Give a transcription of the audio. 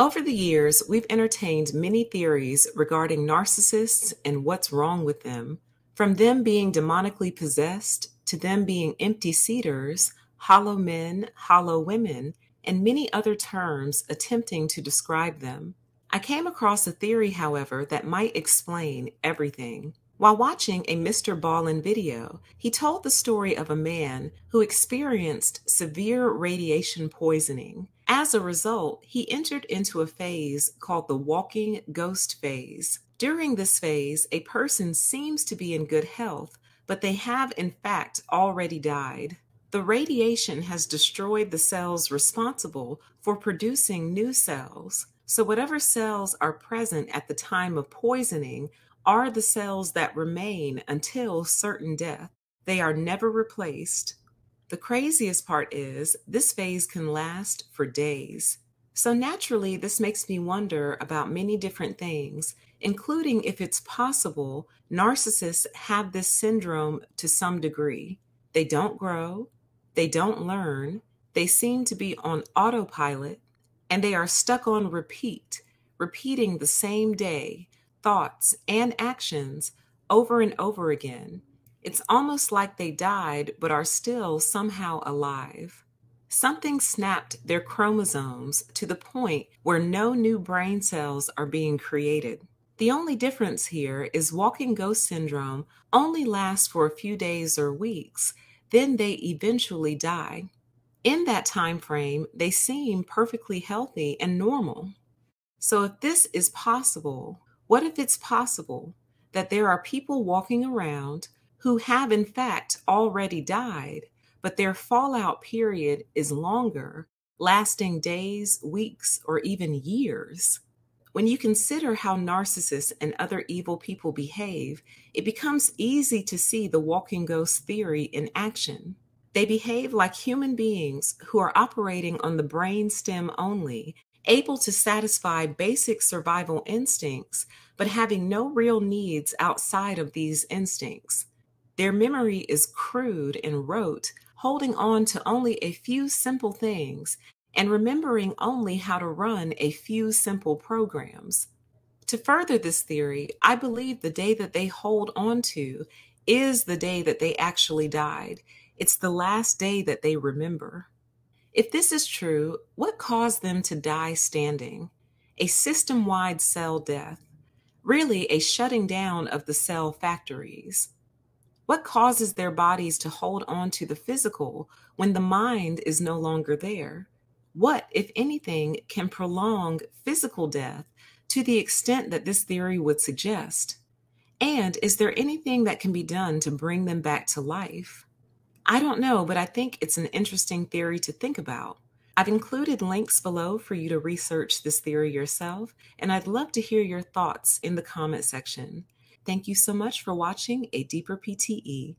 Over the years, we've entertained many theories regarding narcissists and what's wrong with them, from them being demonically possessed to them being empty seaters, hollow men, hollow women, and many other terms attempting to describe them. I came across a theory, however, that might explain everything. While watching a MrBallen video, he told the story of a man who experienced severe radiation poisoning. As a result, he entered into a phase called the walking ghost phase. During this phase, a person seems to be in good health, but they have in fact already died. The radiation has destroyed the cells responsible for producing new cells. So, whatever cells are present at the time of poisoning are the cells that remain until certain death. They are never replaced. The craziest part is this phase can last for days. So naturally, this makes me wonder about many different things, including if it's possible narcissists have this syndrome to some degree. They don't grow, they don't learn, they seem to be on autopilot, and they are stuck on repeat, repeating the same day, thoughts, and actions over and over again. It's almost like they died but are still somehow alive. Something snapped their chromosomes to the point where no new brain cells are being created. The only difference here is walking ghost syndrome only lasts for a few days or weeks, then they eventually die. In that time frame, they seem perfectly healthy and normal. So if this is possible, what if it's possible that there are people walking around who have, in fact, already died, but their fallout period is longer, lasting days, weeks, or even years? When you consider how narcissists and other evil people behave, it becomes easy to see the walking ghost theory in action. They behave like human beings who are operating on the brain stem only able to satisfy basic survival instincts, but having no real needs outside of these instincts. Their memory is crude and rote, holding on to only a few simple things and remembering only how to run a few simple programs. To further this theory, I believe the day that they hold on to is the day that they actually died. It's the last day that they remember. If this is true, what caused them to die standing? A system wide cell death, really a shutting down of the cell factories. What causes their bodies to hold on to the physical when the mind is no longer there? What, if anything, can prolong physical death to the extent that this theory would suggest? And is there anything that can be done to bring them back to life? I don't know, but I think it's an interesting theory to think about. I've included links below for you to research this theory yourself, and I'd love to hear your thoughts in the comment section. Thank you so much for watching A Deeper PTE.